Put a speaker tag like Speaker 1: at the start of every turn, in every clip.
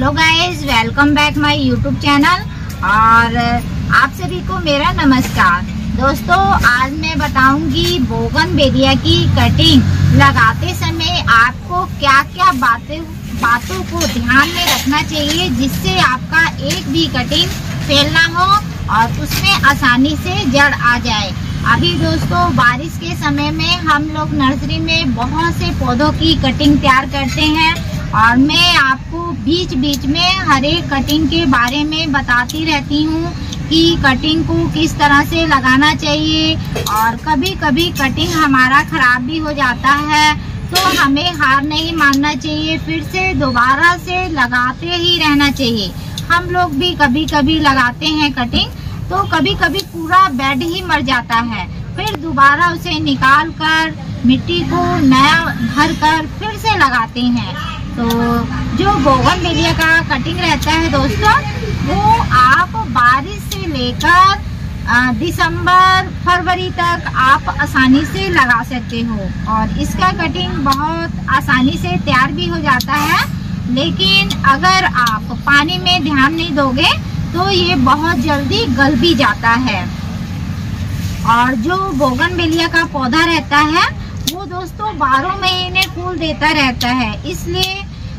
Speaker 1: Hello guys, welcome back my YouTube channel और आप सभी को मेरा नमस्कार। दोस्तों, आज मैं बताऊँगी बोगन बेरिया की कटिंग लगाते समय आपको क्या क्या बातें, बातों को ध्यान में रखना चाहिए जिससे आपका एक भी कटिंग फेल ना हो और उसमें आसानी से जड़ आ जाए। अभी दोस्तों, बारिश के समय में हम लोग नर्सरी में बहुत से पौधों की कटिंग तैयार करते हैं। और मैं आपको बीच बीच में हर एक कटिंग के बारे में बताती रहती हूँ कि कटिंग को किस तरह से लगाना चाहिए और कभी कभी कटिंग हमारा खराब भी हो जाता है तो हमें हार नहीं मानना चाहिए, फिर से दोबारा से लगाते ही रहना चाहिए। हम लोग भी कभी कभी लगाते हैं कटिंग तो कभी कभी पूरा बेड ही मर जाता है। फिर दोबारा उसे निकाल कर मिट्टी को नया भर कर फिर से लगाते हैं। तो जो बोगन बेलिया का कटिंग रहता है दोस्तों, वो आप बारिश से लेकर दिसंबर, फरवरी तक आप आसानी से लगा सकते हो। और इसका कटिंग बहुत आसानी से तैयार भी हो जाता है। लेकिन अगर आप पानी में ध्यान नहीं दोगे तो ये बहुत जल्दी गल भी जाता है। और जो बोगन बेलिया का पौधा रहता है दोस्तों, बारह महीने फूल देता रहता है। इसलिए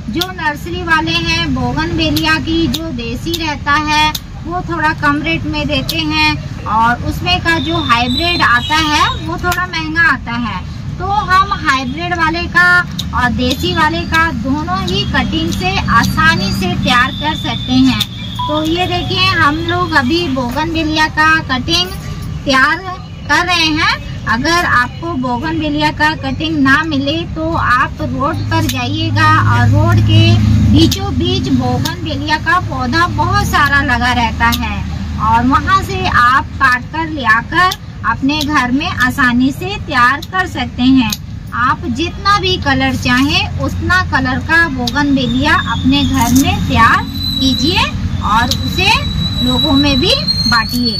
Speaker 1: जो नर्सरी वाले हैं बोगन बेलिया की जो देसी रहता है, वो थोड़ा कम रेट में देते हैं और उसमें का जो हाइब्रिड आता है, वो थोड़ा महँगा आता है। तो हम हाइब्रिड वाले का और देसी वाले का दोनों ही कटिंग से आसानी से तैयार कर सकते हैं। तो ये देखिए, हम लोग अभी बोगन का कटिंग तैयार कर रहे हैं। अगर आपको बोगन बेलिया का कटिंग ना मिले तो आप रोड पर जाइएगा और रोड के बीचों बीच बोगन बेलिया का पौधा बहुत सारा लगा रहता है। और वहाँ से आप काट कर ले आकर अपने घर में आसानी से तैयार कर सकते हैं। आप जितना भी कलर चाहे, उतना कलर का बोगन बेलिया अपने घर में तैयार कीजिए और उसे लोगों में भी बांटिए।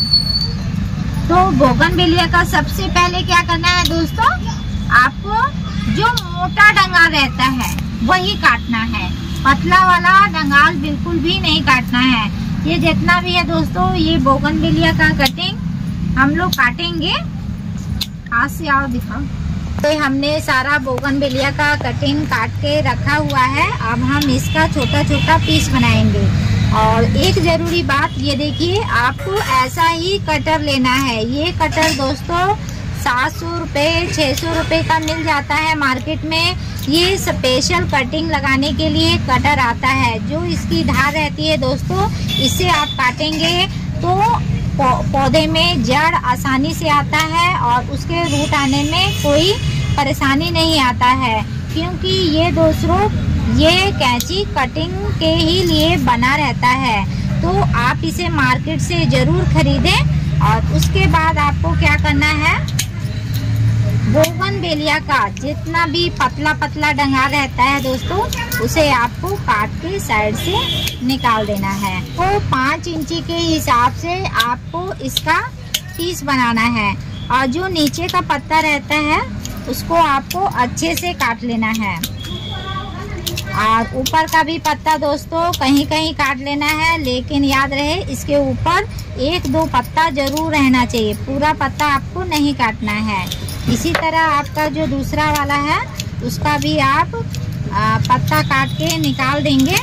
Speaker 1: तो बोगन बेलिया का सबसे पहले क्या करना है दोस्तों? आपको जो मोटा डंगाल रहता है, वही काटना है। पतला वाला डंगाल बिल्कुल भी नहीं काटना है। ये जितना भी है दोस्तों, ये बोगन बेलिया का कटिंग हम लोग काटेंगे। हाथ से आओ, दिखाओ। तो हमने सारा बोगन बेलिया का कटिंग काट के रखा हुआ है। अब हम इसका छोटा छोटा पीस बनाएँगे। और एक ज़रूरी बात ये देखिए, आपको ऐसा ही कटर लेना है। ये कटर दोस्तों, सात सौ रुपये छः सौ रुपये का मिल जाता है मार्केट में। ये स्पेशल कटिंग लगाने के लिए कटर आता है। जो इसकी धार रहती है दोस्तों, इससे आप काटेंगे तो पौधे में जड़ आसानी से आता है और उसके रूट आने में कोई परेशानी नहीं आता है। क्योंकि ये दोस्तों ये कैंची कटिंग के ही लिए बना रहता है। तो आप इसे मार्केट से ज़रूर खरीदें और उसके बाद आपको क्या करना है? बोगन बेलिया का जितना भी पतला पतला डंगा रहता है दोस्तों, उसे आपको काट के साइड से निकाल देना है। तो पाँच इंची के हिसाब से आपको इसका पीस बनाना है और जो नीचे का पत्ता रहता है, उसको आपको अच्छे से काट लेना है। और ऊपर का भी पत्ता दोस्तों कहीं कहीं काट लेना है, लेकिन याद रहे, इसके ऊपर एक दो पत्ता ज़रूर रहना चाहिए। पूरा पत्ता आपको नहीं काटना है। इसी तरह आपका जो दूसरा वाला है, उसका भी आप पत्ता काट के निकाल देंगे।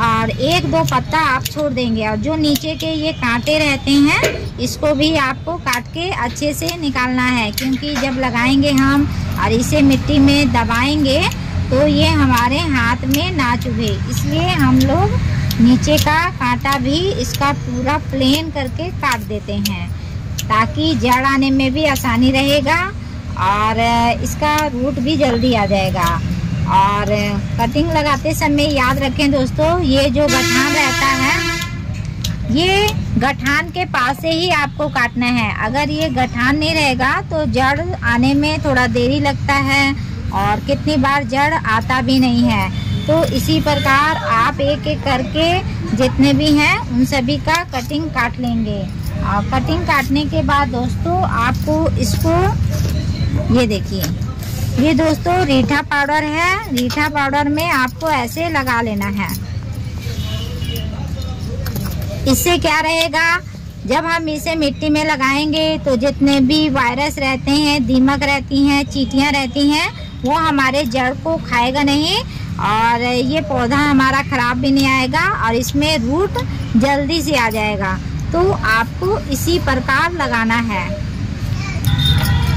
Speaker 1: और एक दो पत्ता आप छोड़ देंगे। और जो नीचे के ये कांटे रहते हैं, इसको भी आपको काट के अच्छे से निकालना है, क्योंकि जब लगाएँगे हम और इसे मिट्टी में दबाएँगे तो ये हमारे हाथ में ना चुभे। इसलिए हम लोग नीचे का कांटा भी इसका पूरा प्लेन करके काट देते हैं, ताकि जड़ आने में भी आसानी रहेगा और इसका रूट भी जल्दी आ जाएगा। और कटिंग लगाते समय याद रखें दोस्तों, ये जो गठान रहता है, ये गठान के पास से ही आपको काटना है। अगर ये गठान नहीं रहेगा तो जड़ आने में थोड़ा देरी लगता है। और कितनी बार जड़ आता भी नहीं है। तो इसी प्रकार आप एक एक करके जितने भी हैं, उन सभी का कटिंग काट लेंगे। और कटिंग काटने के बाद दोस्तों, आपको इसको, ये देखिए। ये दोस्तों, रीठा पाउडर है। रीठा पाउडर में आपको ऐसे लगा लेना है। इससे क्या रहेगा? जब हम इसे मिट्टी में लगाएँगे तो जितने भी वायरस रहते हैं, दीमक रहती हैं, चीटियाँ रहती हैं वो हमारे जड़ को खाएगा नहीं और ये पौधा हमारा ख़राब भी नहीं आएगा और इसमें रूट जल्दी से आ जाएगा। तो आपको इसी प्रकार लगाना है।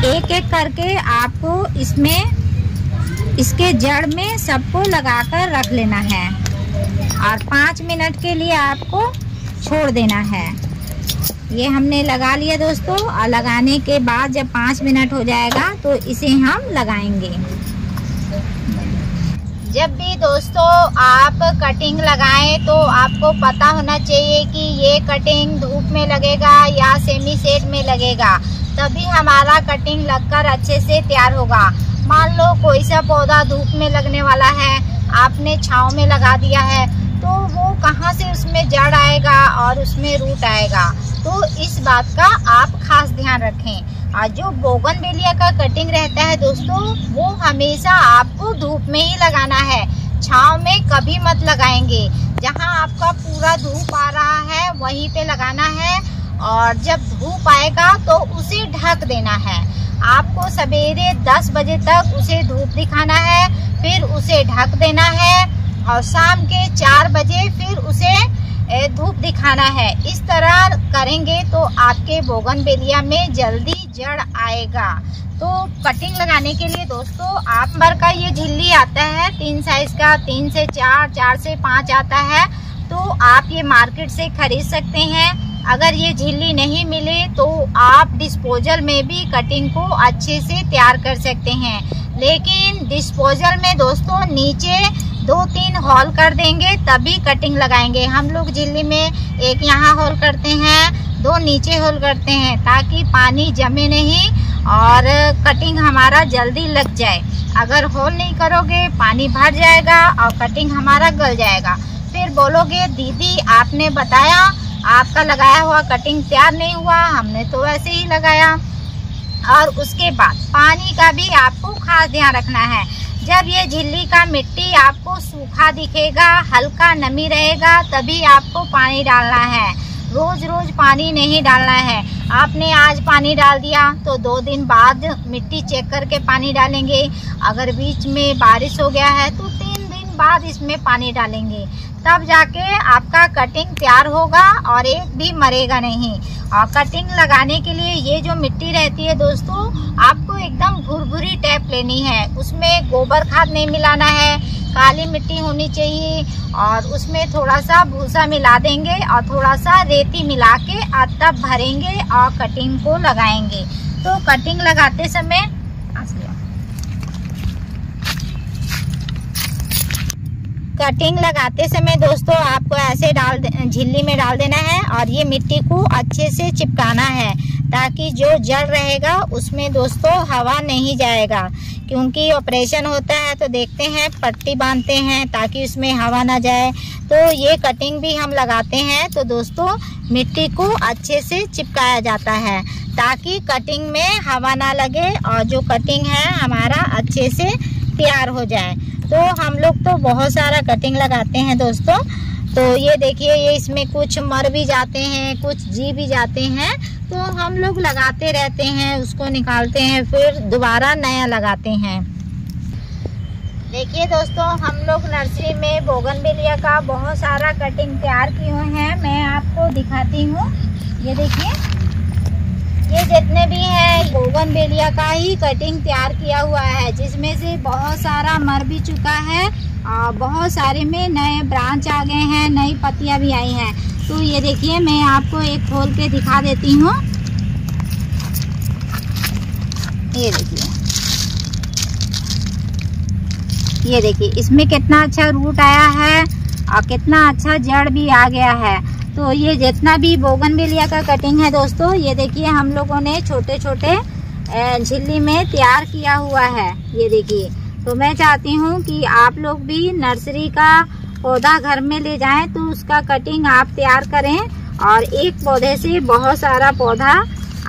Speaker 1: एक एक करके आपको इसमें, इसके जड़ में सबको लगाकर रख लेना है। और पाँच मिनट के लिए आपको छोड़ देना है। ये हमने लगा लिया दोस्तों, और लगाने के बाद जब पाँच मिनट हो जाएगा तो इसे हम लगाएँगे। जब भी दोस्तों आप कटिंग लगाएँ तो आपको पता होना चाहिए कि ये कटिंग धूप में लगेगा या सेमी सेट में लगेगा। तभी हमारा कटिंग लगकर अच्छे से तैयार होगा। मान लो कोई सा पौधा धूप में लगने वाला है, आपने छाव में लगा दिया है तो वो कहाँ से उसमें जड़ आएगा और उसमें रूट आएगा? तो इस बात का आप खास ध्यान रखें। और जो बोगन का कटिंग रहता है दोस्तों, वो हमेशा आपको धूप में ही लगाना है। छाव में कभी मत लगाएँगे। जहाँ आपका पूरा धूप आ रहा है, वहीं पे लगाना है। और जब धूप आएगा तो उसे ढक देना है। आपको सवेरे 10 बजे तक उसे धूप दिखाना है, फिर उसे ढक देना है। और शाम के चार बजे फिर उसे धूप दिखाना है। इस तरह करेंगे तो आपके बोगन बेलिया में जल्दी जड़ आएगा। तो कटिंग लगाने के लिए दोस्तों, आप भर का ये झिल्ली आता है, तीन साइज़ का, तीन से चार चार से पाँच आता है तो आप ये मार्केट से खरीद सकते हैं। अगर ये झिल्ली नहीं मिले तो आप डिस्पोजल में भी कटिंग को अच्छे से तैयार कर सकते हैं। लेकिन डिस्पोजल में दोस्तों, नीचे दो तीन हॉल कर देंगे, तभी कटिंग लगाएँगे। हम लोग झिल्ली में एक यहाँ हॉल करते हैं, दो नीचे होल करते हैं, ताकि पानी जमे नहीं और कटिंग हमारा जल्दी लग जाए। अगर होल नहीं करोगे, पानी भर जाएगा और कटिंग हमारा गल जाएगा। फिर बोलोगे, दीदी, आपने बताया, आपका लगाया हुआ कटिंग तैयार नहीं हुआ, हमने तो वैसे ही लगाया। और उसके बाद पानी का भी आपको खास ध्यान रखना है। जब ये झिल्ली का मिट्टी आपको सूखा दिखेगा, हल्का नमी रहेगा, तभी आपको पानी डालना है। रोज रोज पानी नहीं डालना है। आपने आज पानी डाल दिया तो दो दिन बाद मिट्टी चेक करके पानी डालेंगे। अगर बीच में बारिश हो गया है तो तीन बाद इसमें पानी डालेंगे। तब जाके आपका कटिंग तैयार होगा और एक भी मरेगा नहीं। और कटिंग लगाने के लिए ये जो मिट्टी रहती है दोस्तों, आपको एकदम भुरभुरी टैप लेनी है। उसमें गोबर खाद नहीं मिलाना है। काली मिट्टी होनी चाहिए और उसमें थोड़ा सा भूसा मिला देंगे और थोड़ा सा रेती मिला के तब भरेंगे और कटिंग को लगाएँगे। तो कटिंग लगाते समय कटिंग लगाते समय दोस्तों आपको ऐसे डाल झिल्ली में डाल देना है और ये मिट्टी को अच्छे से चिपकाना है ताकि जो जड़ रहेगा उसमें दोस्तों हवा नहीं जाएगा। क्योंकि ऑपरेशन होता है तो देखते हैं, पट्टी बांधते हैं ताकि उसमें हवा ना जाए। तो ये कटिंग भी हम लगाते हैं तो दोस्तों मिट्टी को अच्छे से चिपकाया जाता है ताकि कटिंग में हवा ना लगे और जो कटिंग है हमारा अच्छे से तैयार हो जाए। तो हम लोग तो बहुत सारा कटिंग लगाते हैं दोस्तों। तो ये देखिए, ये इसमें कुछ मर भी जाते हैं, कुछ जी भी जाते हैं। तो हम लोग लगाते रहते हैं, उसको निकालते हैं, फिर दोबारा नया लगाते हैं। देखिए दोस्तों, हम लोग नर्सरी में बोगनवेलिया का बहुत सारा कटिंग तैयार किए हैं। मैं आपको दिखाती हूँ। ये देखिए ये जितने भी हैं गोगन बेलिया का ही कटिंग तैयार किया हुआ है, जिसमें से बहुत सारा मर भी चुका है और बहुत सारे में नए ब्रांच आ गए हैं, नई पत्तियाँ भी आई हैं। तो ये देखिए, मैं आपको एक खोल के दिखा देती हूँ। ये देखिए। ये देखिए, इसमें कितना अच्छा रूट आया है और कितना अच्छा जड़ भी आ गया है। तो ये जितना भी बोगन बोगनवेलिया का कटिंग है दोस्तों, ये देखिए हम लोगों ने छोटे छोटे झिल्ली में तैयार किया हुआ है, ये देखिए। तो मैं चाहती हूँ कि आप लोग भी नर्सरी का पौधा घर में ले जाएँ तो उसका कटिंग आप तैयार करें, और एक पौधे से बहुत सारा पौधा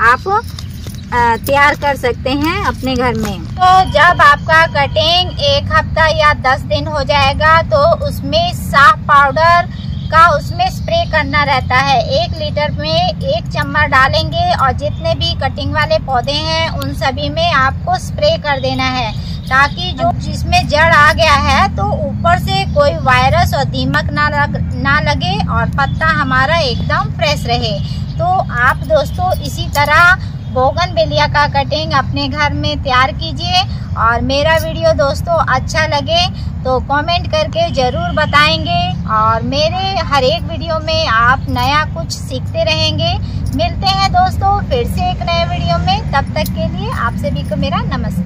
Speaker 1: आप तैयार कर सकते हैं अपने घर में। तो जब आपका कटिंग एक हफ़्ता या दस दिन हो जाएगा तो उसमें साफ़ पाउडर का उसमें स्प्रे करना रहता है। एक लीटर में एक चम्मच डालेंगे और जितने भी कटिंग वाले पौधे हैं, उन सभी में आपको स्प्रे कर देना है। ताकि जो जिसमें जड़ आ गया है तो ऊपर से कोई वायरस और दीमक ना लग, ना लगे और पत्ता हमारा एकदम फ्रेश रहे। तो आप दोस्तों, इसी तरह बोगन बेलिया का कटिंग अपने घर में तैयार कीजिए। और मेरा वीडियो दोस्तों अच्छा लगे तो कमेंट करके ज़रूर बताएँगे। और मेरे हर एक वीडियो में आप नया कुछ सीखते रहेंगे। मिलते हैं दोस्तों फिर से एक नए वीडियो में। तब तक के लिए आप सभी को मेरा नमस्कार।